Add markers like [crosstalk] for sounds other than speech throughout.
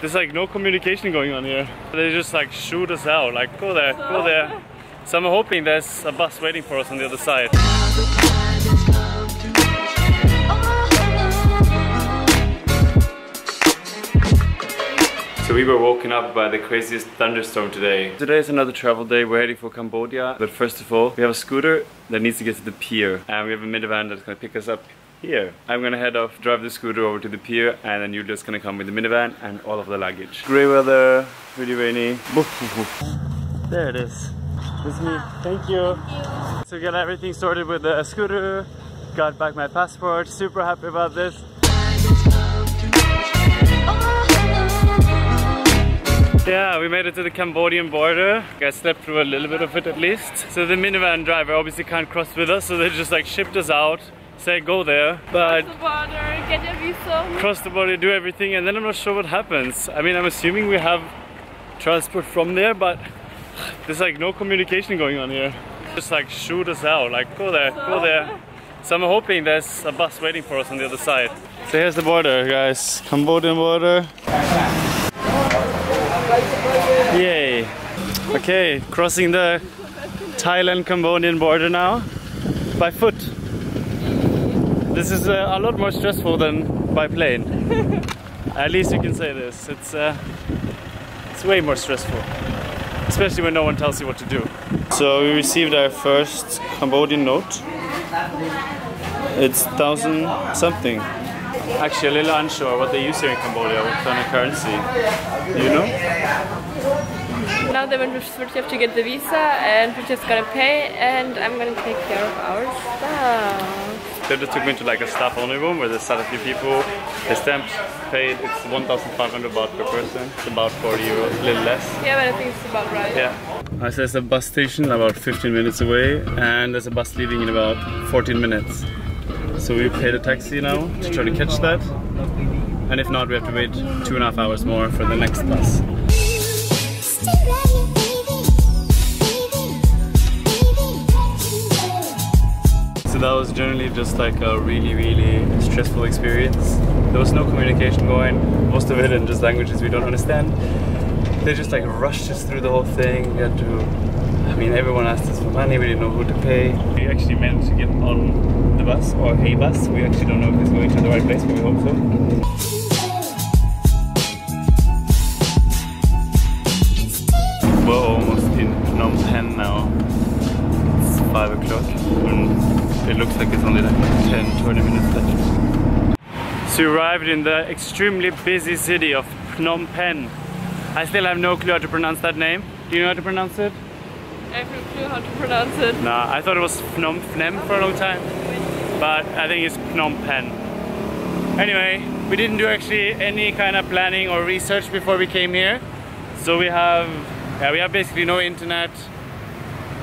There's like no communication going on here. They just like shoot us out, like go there, go there. So I'm hoping there's a bus waiting for us on the other side. So we were woken up by the craziest thunderstorm today. Today is another travel day. We're heading for Cambodia. But first of all, we have a scooter that needs to get to the pier. And we have a minivan that's gonna pick us up here. I'm gonna head off, drive the scooter over to the pier, and then you're just gonna come with the minivan and all of the luggage. Grey weather, really rainy. [laughs] There it is. This is me. Ah. Thank you. So we got everything sorted with the scooter, got back my passport, super happy about this. Yeah, we made it to the Cambodian border. I slept through a little bit of it at least. So the minivan driver obviously can't cross with us, so they just like shipped us out, say go there, but Cross the border, get visa. cross the border, do everything, and then I'm not sure what happens. I mean, I'm assuming we have transport from there, but there's like no communication going on here. Just like shoot us out, like go there, go there. So I'm hoping there's a bus waiting for us on the other side. So here's the border, guys. Cambodian border. Yay. Okay, crossing the Thailand-Cambodian border now by foot. This is uh, a lot more stressful than by plane. [laughs] At least you can say this. It's uh, it's way more stressful, especially when no one tells you what to do. So we received our first Cambodian note. It's thousand something. Actually, a little unsure what they use here in Cambodia, what kind of currency. Do you know? Now they want to have to get the visa and we're just gonna pay and I'm gonna take care of our stuff. They just took me to like a staff only room where they sat a few people. The stamps paid, it's 1,500 baht per person. It's about 40 euros, a little less. Yeah, but I think it's about right. Yeah. Uh, so there's a bus station about 15 minutes away and there's a bus leaving in about 14 minutes. So we paid a taxi now to try to catch that. And if not, we have to wait two and a half hours more for the next bus. So that was generally just like a really, really stressful experience. There was no communication going, most of it in just languages we don't understand. They just like rushed us through the whole thing. We had to, I mean, everyone asked us for money, we didn't know who to pay. We actually managed to get on the bus, or a bus. We actually don't know if it's going to the right place, but we hope so. We're almost in Phnom Penh now. It's 5 o'clock it looks like it's only like 10 20 minutes left. So we arrived in the extremely busy city of Phnom Penh. I still have no clue how to pronounce that name. Do you know how to pronounce it? I have no clue how to pronounce it. Nah, I thought it was Phnom Penh for a long time, but I think it's Phnom Penh. Anyway, we didn't do actually any kind of planning or research before we came here. So we have, yeah, we have basically no internet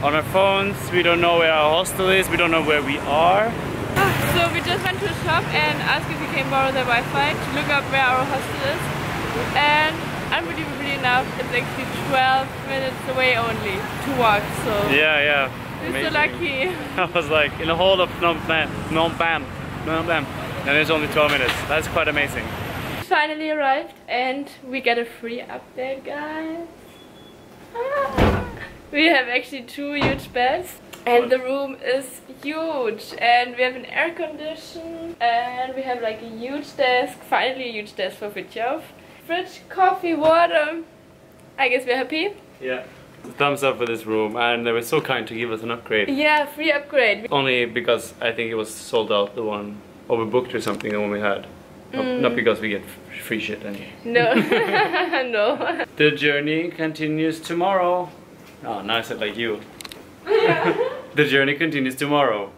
on our phones. We don't know where our hostel is. We don't know where we are. So we just went to a shop and asked if we can borrow their Wi-Fi to look up where our hostel is. And unbelievably enough, it's actually 12 minutes away only to walk. So Yeah, yeah. we're so lucky. [laughs] I was like in the whole of Phnom Penh, Phnom Penh, Phnom Penh, and it's only 12 minutes. That's quite amazing. Finally arrived and we get a free update, guys. Ah. We have actually two huge beds and the room is huge and we have an air condition and we have like a huge desk, finally a huge desk for Fridtjov. Fridge, coffee, water. I guess we're happy. Yeah. Thumbs up for this room, and they were so kind to give us an upgrade. Yeah, free upgrade. Only because I think it was sold out, the one overbooked or something, the one we had. Not- Not mm. because we get free shit anyway. No, [laughs] [laughs] no. The journey continues tomorrow. Oh, now I said like you. [laughs] the journey continues tomorrow.